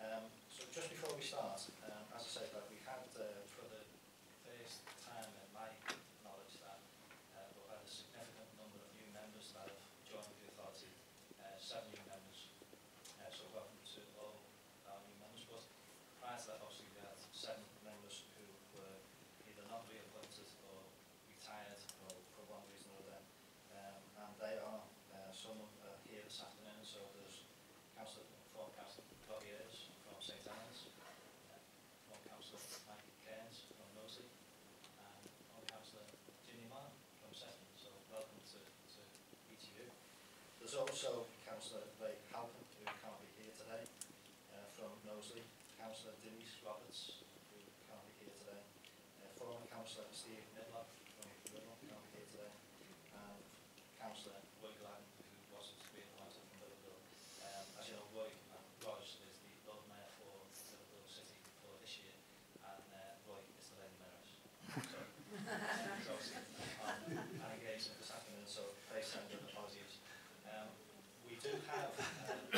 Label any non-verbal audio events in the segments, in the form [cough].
Um, so just before we start, There's also Councillor Ray Halpin, who can't be here today, uh, from Knowsley, Councillor Denise Roberts, who can't be here today, uh, former Councillor Steve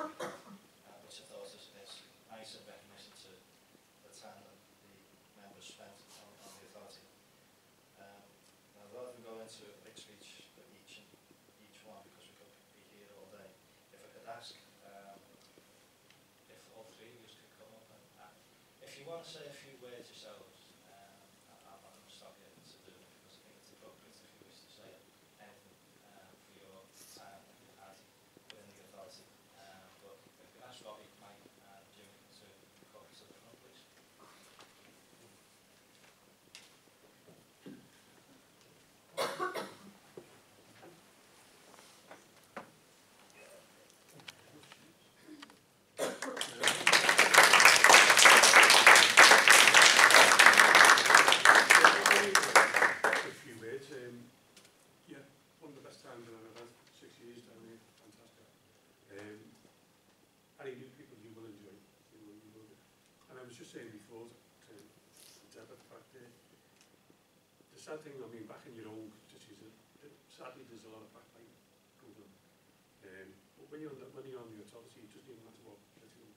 which is, recognition to the time that the members spent on, the authority. Um, now, rather than go into a each and each one, because we could be here all day, if I could ask um, if all three of you could come up if you want to say a few words yourselves, um, I- I'm not going to stop you to do it because I think it's appropriate if you wish to say anything uh, for your time that you've had within the authority. Um, but if you could ask Robbie, Mike, and Jim to come to the front, please. A few words. Um, yeah, one of the best times I've ever had. Six years down here, fantastic. Um, any new people you will enjoy. You will, you will. And I was just saying before to, to Deb, the fact that the sad thing, I mean, back in your own constituency, sadly there's a lot of backbiting going on. Um, but when you're on the, when you're on the authority, it doesn't even matter what political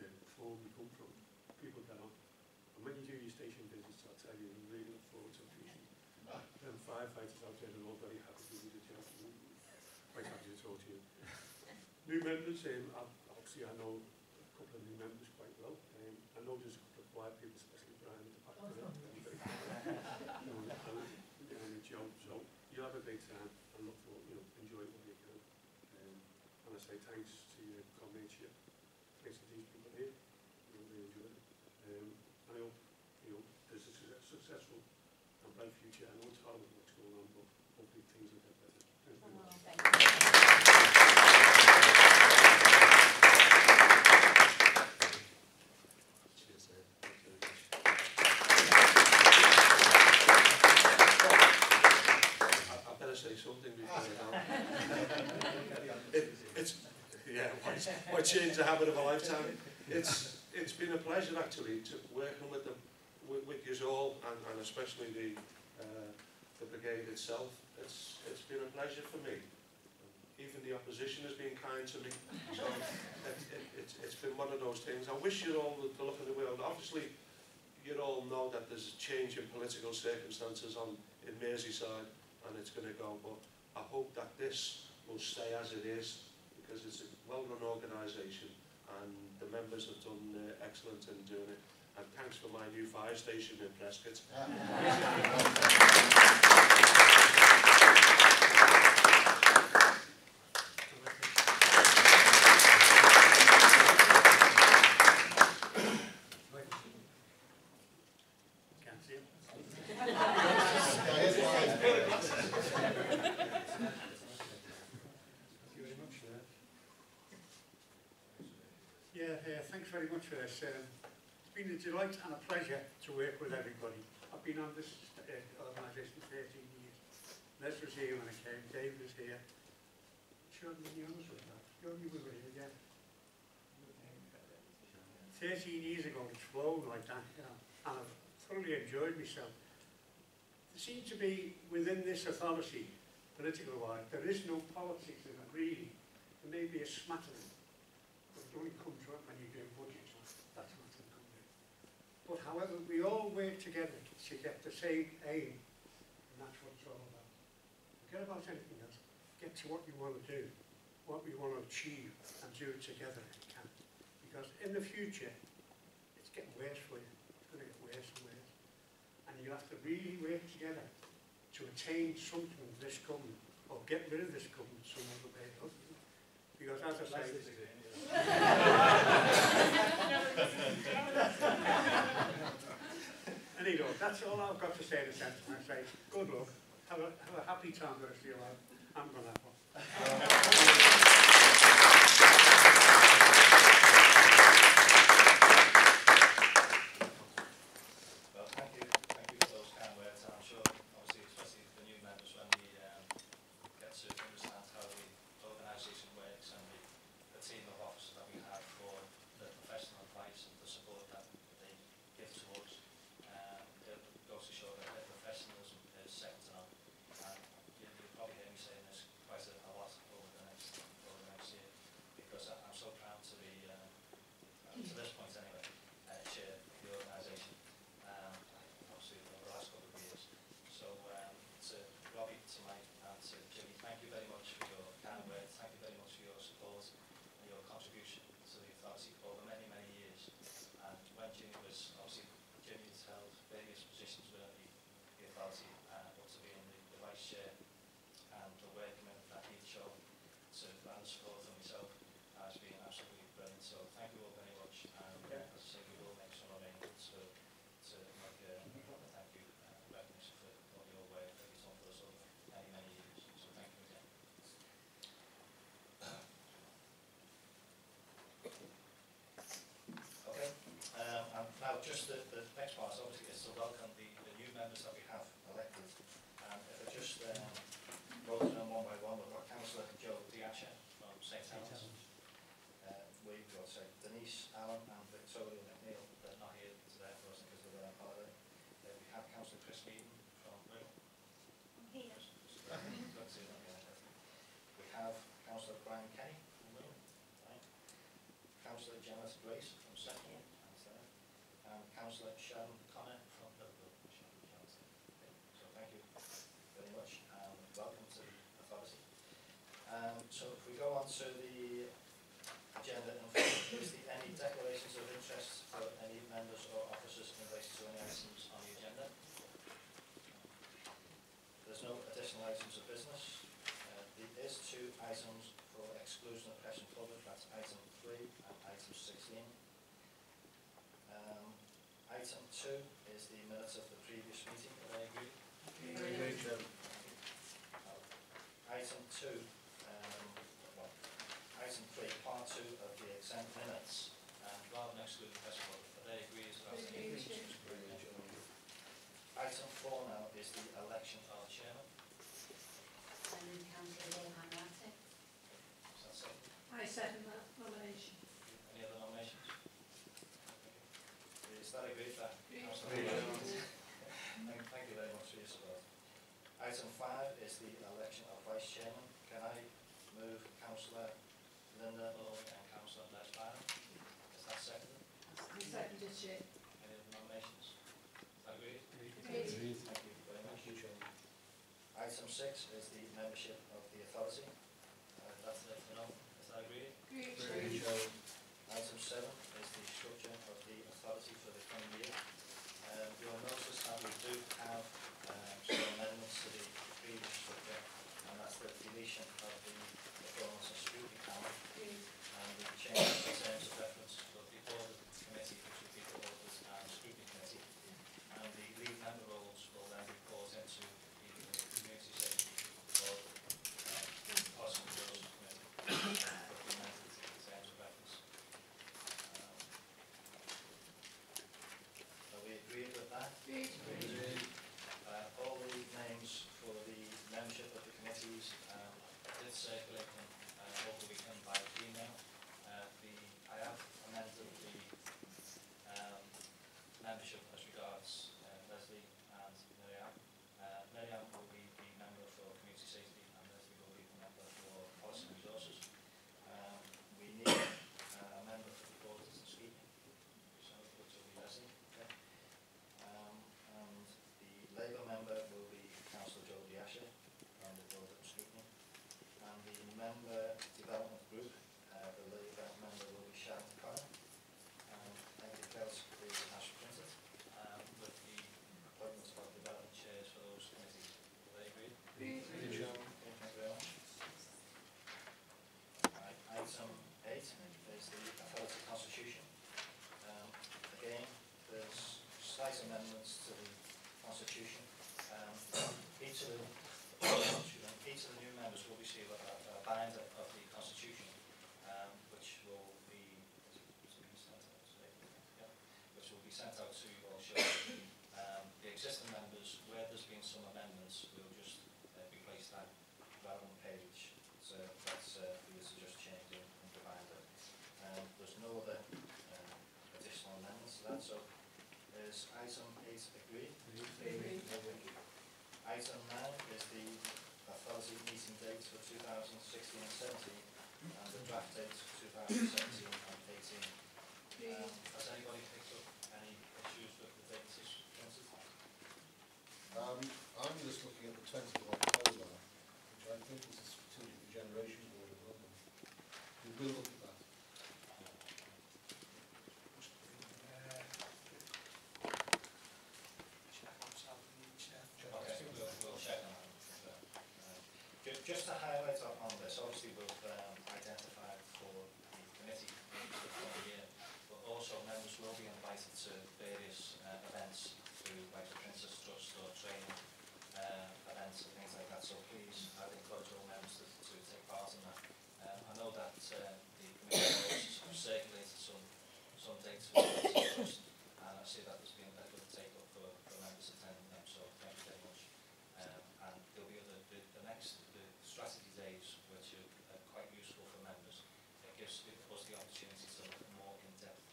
uh, form you come from, people get on. And when you do your station visits, I'll tell you, we really look forward to appreciate them firefighters out there are all very happy to do the job. Quite happy to talk to you. [laughs] New members, um, obviously I know a couple of new members quite well. Know there's a quiet people, especially Brian at the back there. [laughs] You know, and, and, and Joe, so you'll have a great time and look for, you know, enjoy it while you can. Um, and I say thanks to your comradeship, thanks to these people here, you know, they enjoyed it. Um, and I hope, you know, there's a success- successful and bright future. I know it's hard with what's going on, but hopefully things will get better. Thanks very much. Cheers, uh, thank you very much. I, I better say something before I go. It, it's, yeah, why, why change the habit of a lifetime? It's, been a pleasure actually to working with them, with, with you all, and, and especially the, uh, the brigade itself. It's, it's been a pleasure for me. Even the opposition has been kind to me. So it, it, it's, it's been one of those things. I wish you all the the luck of the world. Obviously, you all know that there's a change in political circumstances on in Merseyside, and it's going to go. But I hope that this will stay as it is, because it's a well-run organisation, and the members have done uh, excellent in doing it. And thanks for my new fire station in Prescot. [laughs] Can't see him. thanks very much for this. Um, it's been a delight and a pleasure to work with everybody. I've been on this uh, organisation 13 years. Les was here when I came, Dave was here. Sean, when you was with that? Sean, you were here, yeah. 13 years ago, it's flown like that, you know, and I've thoroughly enjoyed myself. There seems to be, within this authority, political wise, there is no politics in it really. There may be a smattering, but it only comes up when you're doing budgets, that's not going to in. But however, we all work together to get the same aim, and that's what it's all about. Forget about anything else, get to what you want to do, what we want to achieve, and do it together if you can. Because in the future, it's getting worse for you, it's going to get worse and worse. And you have to really work together to attain something of this government, or get rid of this government some other way. Because as I say, [laughs] anyway, that's all I've got to say in a sense. I say, good luck, have a, have a happy time the rest of your life. I'm going to have one. Brian Kenny from. Right. Councillor Janet Grace from there. And Councillor Sharon Connor from Liverpool. So thank you very much and welcome to the authority. Um, so if we go on to the agenda, is there any declarations of interest for any members or officers in relation to any items on the agenda? There's no additional items of business. Uh, There is two items exclusion of press and public, that's item three and item sixteen. Um, Item two is the minutes of the previous meeting, do I agree? Item two, um, well, item three, part two of the exempt minutes, and rather than exclude the press and public, but they agree as well. Item four now is the election of our chairman. And councillor Hanratty. Is that so? I second that nomination. Any other nominations? Is that agreed then? Agreed. Thank, thank you very much for your support. Item five is the election of vice chairman. Can I move councillor Linda Lord and councillor Les Byrom? Is that seconded? I second it, Chair. Any other nominations? Is that agreed? Agreed. Thank you very much. Item six is the membership of the authority. Uh, That's it for now. Is that agreed? Item seven is the structure of the authority for the coming year. Um, you'll notice that we do have um, some amendments to the previous structure, and that's the deletion of the performance and scrutiny panel, and the change in terms of reference to the audit committee, which would be the audit and scrutiny committee. And the lead member roles will then report into the community safety or uh, possible rules committee. Recommended in terms of reference. Um, Agreed. Uh, all the names for the membership of the committees um, did circulate them uh, over the weekend by email. Uh, the, I have amended the um, membership as regards uh, Leslie and Miriam. Uh, Miriam will be the member for community safety and Leslie will be the member for policy and resources. Um, we need uh, a member for the board to speak, so which will be Leslie. Okay. Um, and the Labour member will be Councillor Joe Diasha on the board of scrutiny. And the member development group, uh, the Labour member will be Sharon Connor. Um, everything else is as printed, um, with the appointments of development chairs for those committees. Do they agree? Agreed. Okay, thank you very much. Right, Item eight is the authority constitution. Um, Again, there's slight amendments to the constitution. Um, The, each of the new members will receive a a binder of the constitution, um, which will be, sent out today? Yeah, which will be sent out to you all shortly. Um, The existing members, where there's been some amendments, we'll just uh, replace that rather than page. So that's, uh, to just change in in the binder. Um, There's no other um, additional amendments to that, so is item eight agreed? Agreed. Item nine is the authority meeting dates for 2016 and 17, and the draft dates for 2017 and 18. Um, Has anybody picked up any issues with the dates as? Um, I'm just looking at the tenth of October, which I think is a strategic regeneration board of London. We will look at that. Okay, we'll, we'll check on that. Uh, ju- Just to highlight on, on this, obviously we've um, identified for the committee meetings for the year, but also members will be invited to various uh, events through like the Prince's Trust or training uh, events and things like that, so please, I'd encourage all members to, to take part in that. Um, Uh, some, some and I see that there's been a good take-up for, for members attending so thank you very much. Um, and there'll be other, the, next, strategy days, which are quite useful for members. It gives us the opportunity to look more in-depth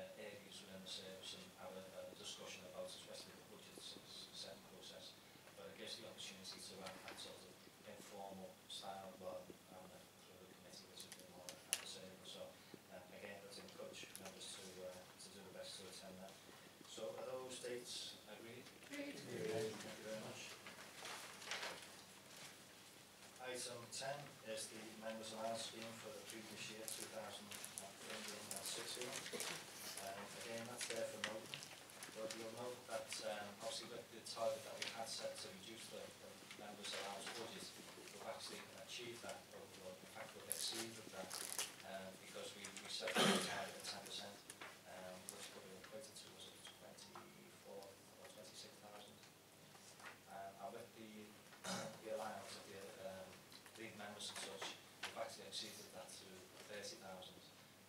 uh, areas within the service and have a, discussion about, especially the budget s- s- process. But the that sort of informal style States. Agreed? Thank you very much. Item 10 is the Members Allowance Scheme for the previous year, 2016. Um, again, that's there for note. But you'll note that um, obviously with the target that we had set to reduce the, the Members Allowance budget, we've actually achieved that, or in fact we've exceeded that, uh, because we, we set the target at 10%. Exceeded that to thirty thousand.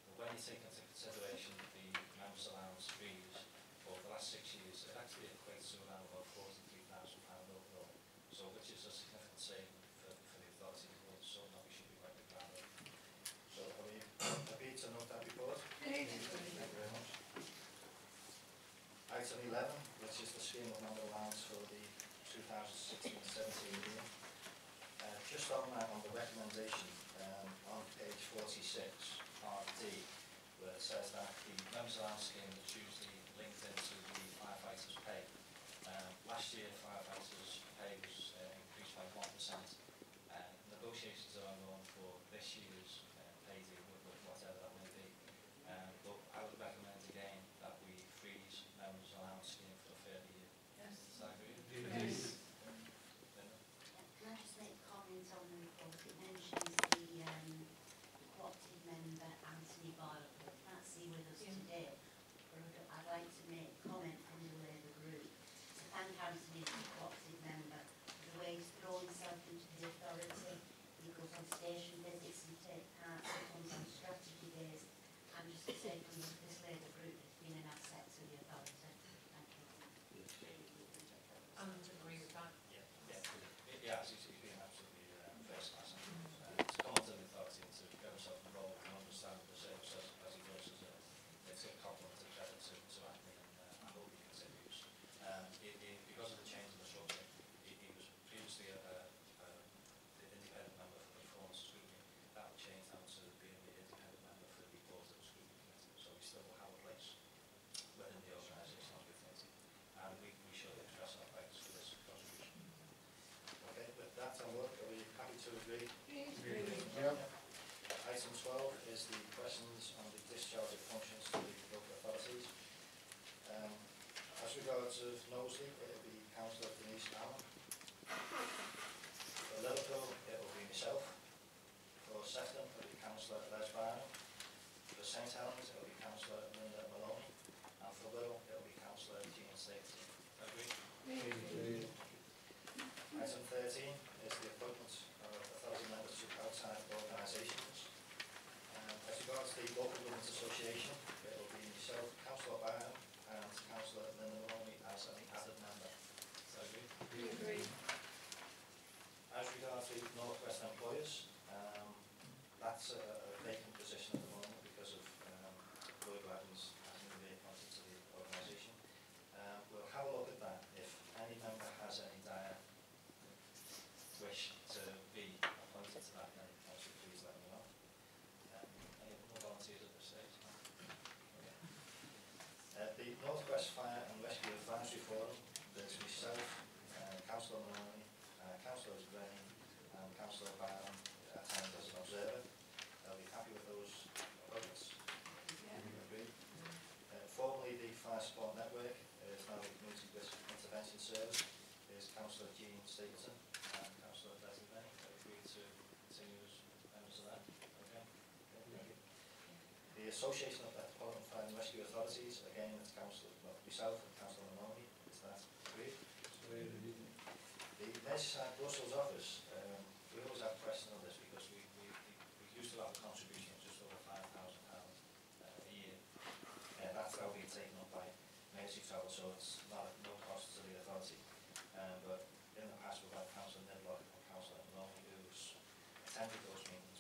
But when you take into consideration the members allowance fees over the last six years, it actually equates to around about forty-three thousand pound overall. So which is a significant saving for, for the authority board, so that we should be quite proud of. So are we agreed to note that report? Thank you very much. Item eleven, which is the scheme of member allowance for the 2016-17 year. Uh, just on that, on the recommendation, 46 RD, where it says that the members are asking station takes lessons on the discharge of functions to the local authorities. Um, as regards of Knowsley, it will be Councillor Denise Allen. For Liverpool, it will be myself. For Sefton, it will be Councillor Les Barnum. For St Helens, it will be Councillor Linda Malone. And for Little, it will be Councillor Jean Stapleton. Agreed? Agreed. The Local Government Association. It'll be myself, Councillor Byrom, and Councillor Nenalani as an added member. Is that agree? We agree. As regards to Northwest Employers, um, that's a attend as an observer. They'll be happy with those appointments. Yeah. Agree. Uh, formerly the Fire Support Network uh, is now the Community Risk Intervention Service. Is Councillor Jean Stapleton and Councillor Designate agreed to continue as members of that. Okay. The Association of Metropolitan Fire and Rescue Authorities, again, it's Council, well, yourself and Councillor Maloney, is that agreed? The Merseyside Brussels office it's not no cost to the authority. Um, but in the past, we've had council Nidlock and council Malone who's attended those meetings